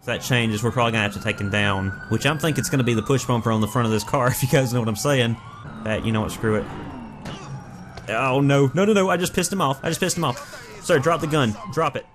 If that changes, we're probably gonna have to take him down. Which I'm thinking it's gonna be the push bumper on the front of this car, if you guys know what I'm saying. That, you know what, screw it. Oh no, no, no, no, I just pissed him off. I just pissed him off. Sir, drop the gun. Drop it.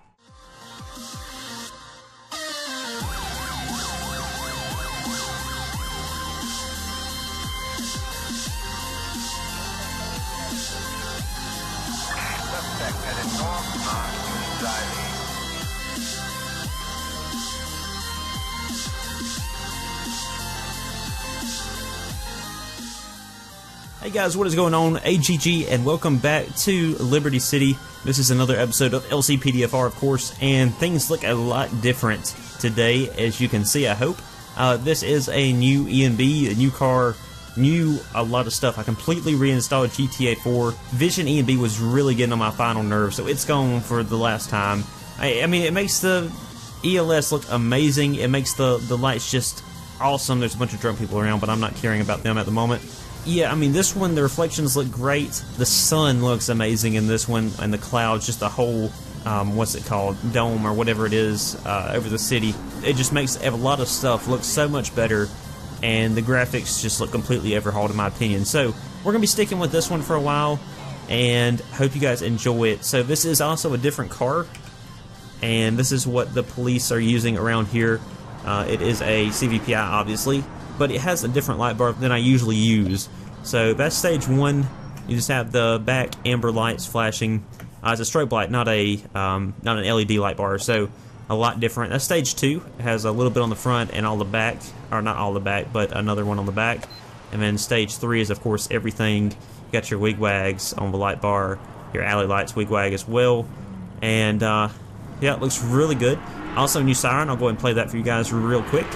Hey guys, what is going on? AGG, and welcome back to Liberty City. This is another episode of LCPDFR, of course, and things look a lot different today, as you can see, I hope. Uh, this is a new ENB, a new car, new a lot of stuff. I completely reinstalled GTA 4. Vision ENB was really getting on my final nerve, so it's gone for the last time. I, I mean, it makes the ELS look amazing. It makes the, the lights just awesome. There's a bunch of drunk people around, but I'm not caring about them at the moment. Yeah, I mean, this one, the reflections look great. The sun looks amazing in this one, and the clouds, just the whole, um, what's it called, dome or whatever it is, uh, over the city. It just makes a lot of stuff look so much better, and the graphics just look completely overhauled, in my opinion. So, we're going to be sticking with this one for a while, and hope you guys enjoy it. So, this is also a different car, and this is what the police are using around here. Uh, it is a CVPI, obviously, but it has a different light bar than I usually use. So that's stage one. You just have the back amber lights flashing. Uh, it's a strobe light, not a um, not an LED light bar. So a lot different. That's stage two. It has a little bit on the front and all the back, or not all the back, but another one on the back. And then stage three is of course everything. You got your wigwags on the light bar, your alley lights wigwag as well, and uh, yeah, it looks really good. Also, new siren. I'll go and play that for you guys real quick.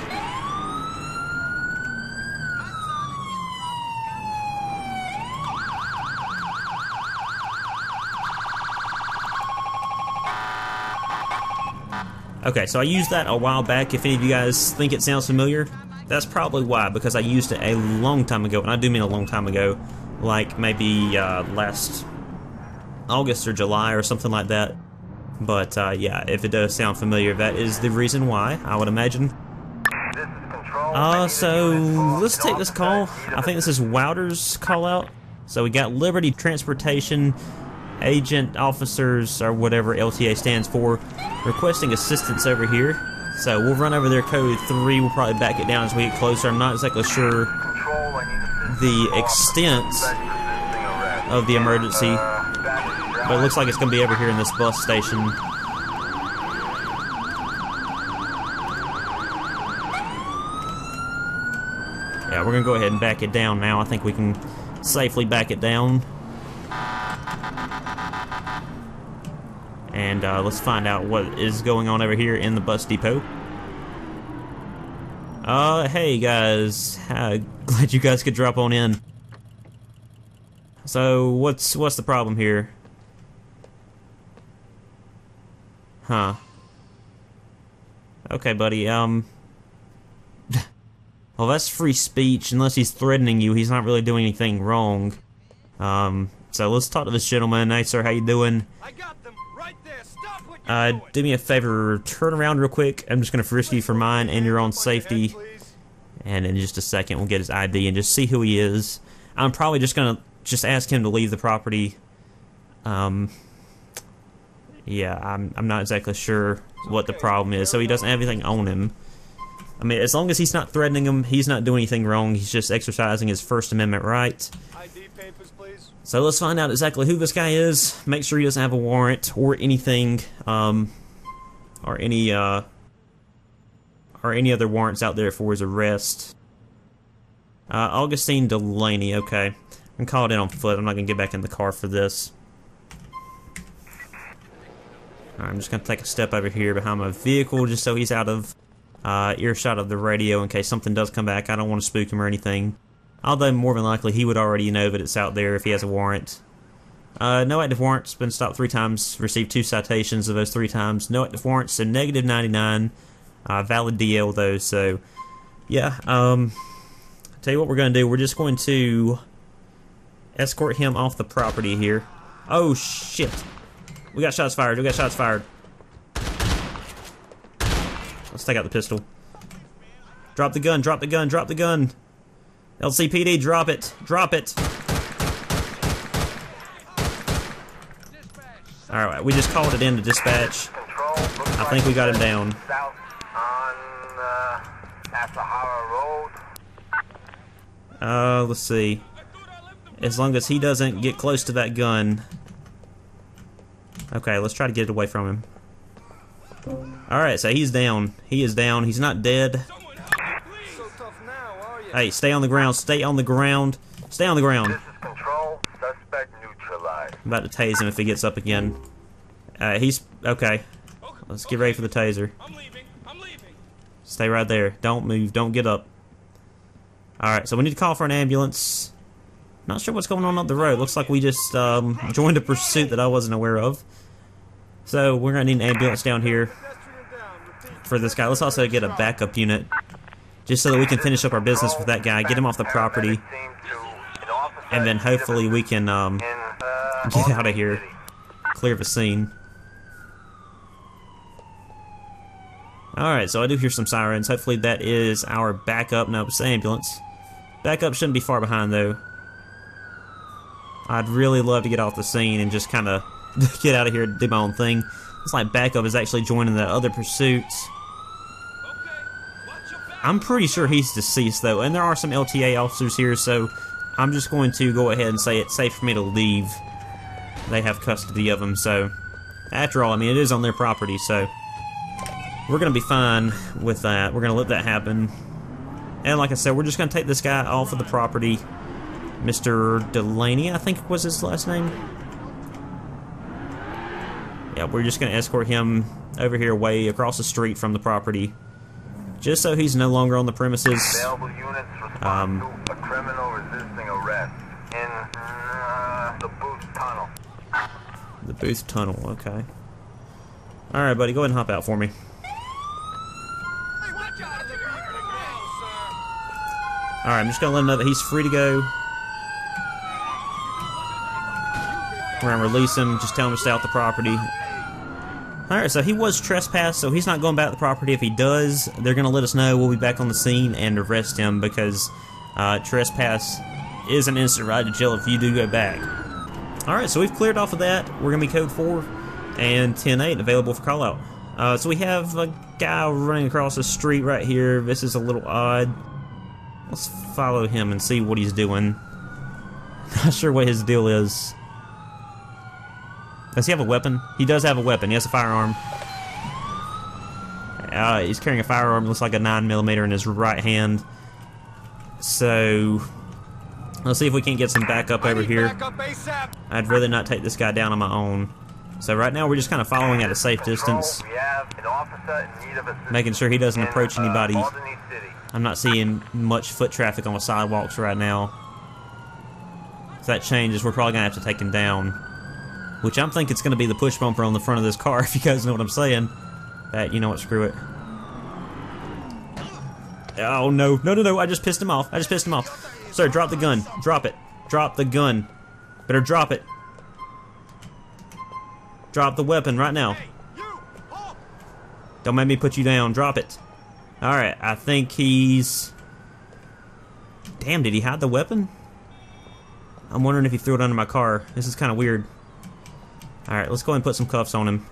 Okay, so I used that a while back. If any of you guys think it sounds familiar, that's probably why, because I used it a long time ago, and I do mean a long time ago, like maybe uh, last August or July or something like that. But uh, yeah, if it does sound familiar, that is the reason why, I would imagine. Uh, so let's take this call. I think this is Wouter's call out. So we got Liberty Transportation Agent Officers, or whatever LTA stands for, requesting assistance over here. So we'll run over their code 3. We'll probably back it down as we get closer. I'm not exactly sure the extent of the emergency, but it looks like it's going to be over here in this bus station. Yeah, we're going to go ahead and back it down now. I think we can safely back it down. And uh, let's find out what is going on over here in the bus depot. Uh, hey guys, uh, glad you guys could drop on in. So, what's what's the problem here? Huh. Okay, buddy, um... well, that's free speech. Unless he's threatening you, he's not really doing anything wrong. Um, so let's talk to this gentleman. Hey, sir, how you doing? I got them right there. Stop what you're Uh, doing. do me a favor, turn around real quick. I'm just gonna frisk you for mine and your own safety. And in just a second, we'll get his ID and just see who he is. I'm probably just gonna just ask him to leave the property. Um, yeah, I'm I'm not exactly sure what the problem is. So he doesn't have anything on him. I mean, as long as he's not threatening him, he's not doing anything wrong. He's just exercising his First Amendment right. So let's find out exactly who this guy is. Make sure he doesn't have a warrant or anything, um, or any, uh, or any other warrants out there for his arrest. Uh, Augustine Delaney, okay. I'm called in on foot. I'm not gonna get back in the car for this. Alright, I'm just gonna take a step over here behind my vehicle just so he's out of uh, earshot of the radio in case something does come back. I don't want to spook him or anything. Although more than likely he would already know that it's out there if he has a warrant. Uh, no active warrants, been stopped three times, received two citations of those three times. No active warrants, so negative 99. Uh, valid DL though, so yeah. Um, tell you what we're going to do. We're just going to escort him off the property here. Oh shit! We got shots fired. We got shots fired. Let's take out the pistol. Drop the gun, drop the gun, drop the gun. LCPD, drop it, drop it. Alright, we just called it in to dispatch. I think we got him down. Uh. Uh, let's see. As long as he doesn't get close to that gun. Okay, let's try to get it away from him. Alright, so he's down. He is down. He's not dead. Hey, stay on the ground. Stay on the ground. Stay on the ground. This is Control. Suspect neutralized. I'm about to tase him if he gets up again. Uh, he's okay. Let's get ready for the taser. I'm leaving. I'm leaving. Stay right there. Don't move. Don't get up. Alright, so we need to call for an ambulance. Not sure what's going on up the road. Looks like we just um, joined a pursuit that I wasn't aware of. So we're going to need an ambulance down here Pedestrian down. Repeat. for this guy. Let's also get a backup unit. Just so that we can finish up our business with that guy, get him off the property, and then hopefully we can um, get out of here. Clear the scene. Alright, so I do hear some sirens. Hopefully that is our backup. No, it's the ambulance. Backup shouldn't be far behind, though. I'd really love to get off the scene and just kind of get out of here and do my own thing. It's like backup is actually joining the other pursuits. Okay. Watch your back. I'm pretty sure he's deceased, though, and there are some LTA officers here, so I'm just going to go ahead and say it's safe for me to leave. They have custody of him, so after all, I mean, it is on their property, so we're going to be fine with that. We're going to let that happen. And like I said, we're just going to take this guy off of the property. Mr. Delaney, I think was his last name. Yeah, we're just going to escort him over here way across the street from the property. Just so he's no longer on the premises. Available units respond Um, a criminal resisting arrest in uh, the Booth Tunnel. The Booth Tunnel, okay. Alright, buddy, go ahead and hop out for me. Hey, watch out of the vehicle now, sir. Alright, I'm just gonna let him know that he's free to go. We're gonna release him, just tell him to stay off the property. Alright, so he was trespassed, so he's not going back to the property. If he does, they're gonna let us know. We'll be back on the scene and arrest him because uh, trespass is an instant ride to jail if you do go back. Alright, so we've cleared off of that. We're gonna be code 4 and 10-8 available for call out. Uh, so we have a guy running across the street right here. This is a little odd. Let's follow him and see what he's doing. Not sure what his deal is. Does he have a weapon? He does have a weapon. He has a firearm. Uh, he's carrying a firearm. Looks like a 9mm in his right hand. So, let's see if we can't get some backup over here. Backup I'd rather not take this guy down on my own. So right now we're just kind of following at a safe distance. We have an officer in need of Making sure he doesn't approach uh, anybody. I'm not seeing much foot traffic on the sidewalks right now. If that changes, we're probably going to have to take him down. Which I'm thinking it's going to be the push bumper on the front of this car, if you guys know what I'm saying. That, you know what, screw it. Oh, no. No, no, no, I just pissed him off. I just pissed him off. Sir, drop the gun. Drop it. Drop the gun. Better drop it. Drop the weapon right now. Don't make me put you down. Drop it. Alright, I think he's... Damn, did he hide the weapon? I'm wondering if he threw it under my car. This is kind of weird. Alright, let's go ahead and put some cuffs on him.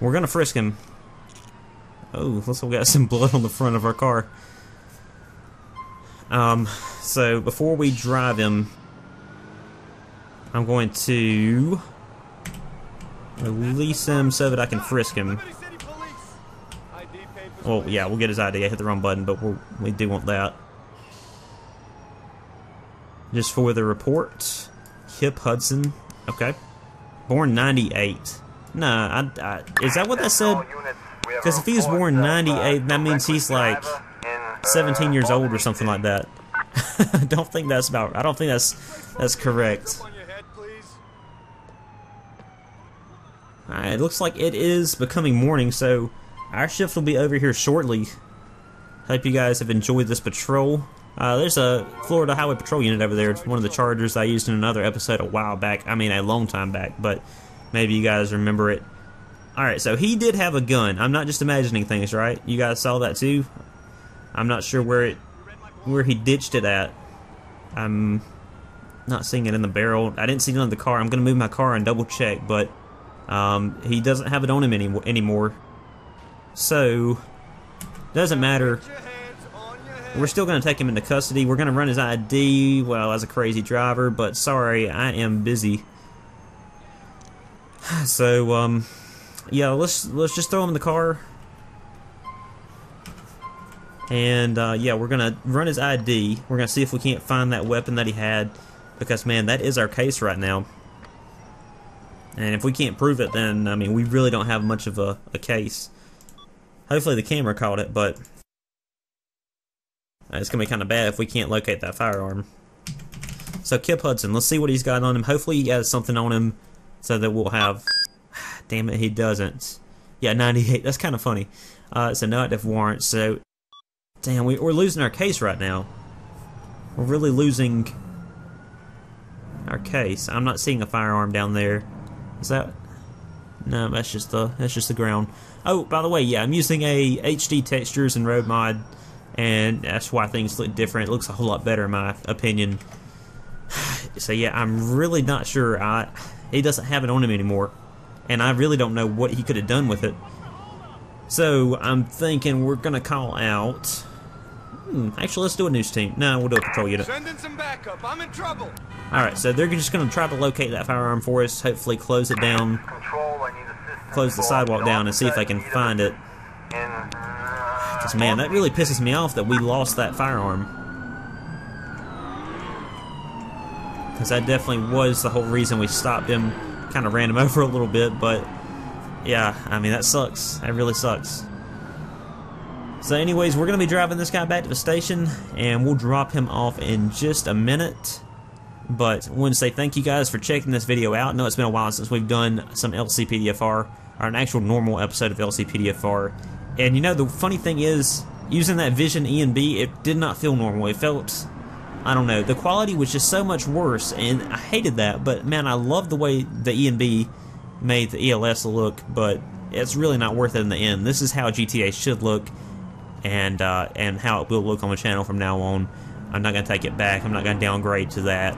We're gonna frisk him. Oh, let's we got some blood on the front of our car. Um, so before we drive him, I'm going to release him so that I can frisk him. Liberty City Police. ID papers. Well, yeah, we'll get his ID. I hit the wrong button, but we'll, we do want that. Just for the report, Kip Hudson. Okay. Born 98. Nah, I, I, is that what that said? All units, we have 'Cause a if he was born 98, that means he's like driver in, uh, 17 years old or something like that. I don't think that's about. I don't think that's that's correct. Up on your head, please. Alright, it looks like it is becoming morning, so our shift will be over here shortly. Hope you guys have enjoyed this patrol. Uh, there's a Florida Highway Patrol unit over there. It's one of the Chargers I used in another episode a while back. I mean, a long time back, but maybe you guys remember it. Alright, so he did have a gun. I'm not just imagining things, right? You guys saw that too? I'm not sure where it where he ditched it at. I'm not seeing it in the barrel. I didn't see it in the car. I'm gonna move my car and double check, but um, he doesn't have it on him any, anymore. So doesn't matter. Put your hands on your head. We're still going to take him into custody. We're going to run his ID, well, as a crazy driver, but sorry, I am busy. So, um, yeah, let's let's just throw him in the car. And, uh, yeah, we're going to run his ID. We're going to see if we can't find that weapon that he had, because, man, that is our case right now. And if we can't prove it, then, I mean, we really don't have much of a, a case. Hopefully the camera caught it, but uh, It's gonna be kind of bad if we can't locate that firearm. So Kip Hudson, let's see what he's got on him. Hopefully he has something on him so that we'll have. Damn it, he doesn't. Yeah, 98. That's kind of funny. Uh, it's a no active warrant. So, damn, we, we're losing our case right now. We're really losing our case. I'm not seeing a firearm down there. Is that? No, that's just the that's just the ground. Oh, by the way, yeah, I'm using a HD textures and road mod, and that's why things look different. It looks a whole lot better in my opinion. So yeah, I'm really not sure. I he doesn't have it on him anymore, and I really don't know what he could have done with it. So I'm thinking we're gonna call out. Hmm, actually, let's do a news team. No, we'll do a patrol unit. Sending some backup. I'm in trouble. All right, so they're just gonna try to locate that firearm for us. Hopefully, close it down, Control, I need assistance. close the sidewalk down, and see if I can in need of find it. In, man, that really pisses me off that we lost that firearm. Because that definitely was the whole reason we stopped him. Kind of ran him over a little bit, but yeah, I mean that sucks. That really sucks. So, anyways, we're gonna be driving this guy back to the station, and we'll drop him off in just a minute. But I want to say thank you guys for checking this video out. I know it's been a while since we've done some LCPDFR, or an actual normal episode of LCPDFR. And you know, the funny thing is, using that Vision E and B, it did not feel normal. It felt, I don't know, the quality was just so much worse, and I hated that. But man, I love the way the E and B made the ELS look, but it's really not worth it in the end. This is how GTA should look, and uh, and how it will look on the channel from now on. I'm not gonna take it back. I'm not gonna downgrade to that.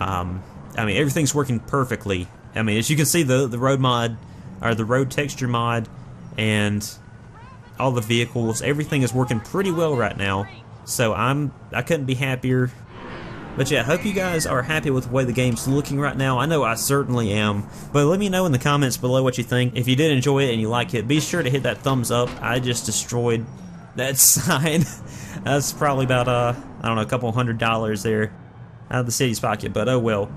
Um, I mean, everything's working perfectly. I mean, as you can see, the the road mod or the road texture mod and all the vehicles, everything is working pretty well right now. So I'm I couldn't be happier. But yeah, I hope you guys are happy with the way the game's looking right now. I know I certainly am. But let me know in the comments below what you think. If you did enjoy it and you like it, be sure to hit that thumbs up. I just destroyed that sign. That's probably about uh I don't know a couple hundred dollars there out of the city's pocket, but oh well.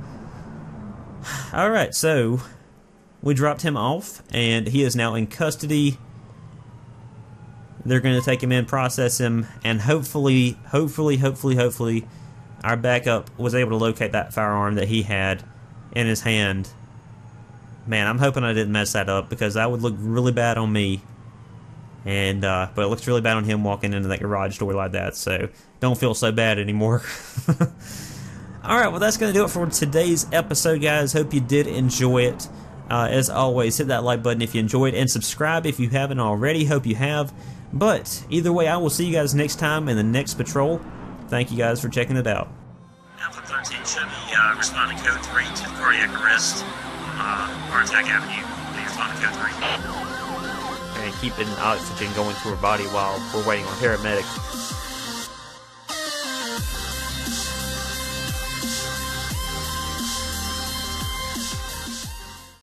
All right, so we dropped him off, and he is now in custody. They're going to take him in, process him, and hopefully, hopefully, hopefully, hopefully, our backup was able to locate that firearm that he had in his hand. Man, I'm hoping I didn't mess that up because that would look really bad on me. And uh, but it looks really bad on him walking into that garage door like that. So don't feel so bad anymore. All right, well that's going to do it for today's episode, guys. Hope you did enjoy it. Uh, as always, hit that like button if you enjoyed, and subscribe if you haven't already. Hope you have. But either way, I will see you guys next time in the next patrol. Thank you guys for checking it out. Alpha 13 should be uh, responding code 3 to the cardiac arrest on uh, Avenue. Please respond to code 3. And keeping oxygen going to her body while we're waiting on paramedics.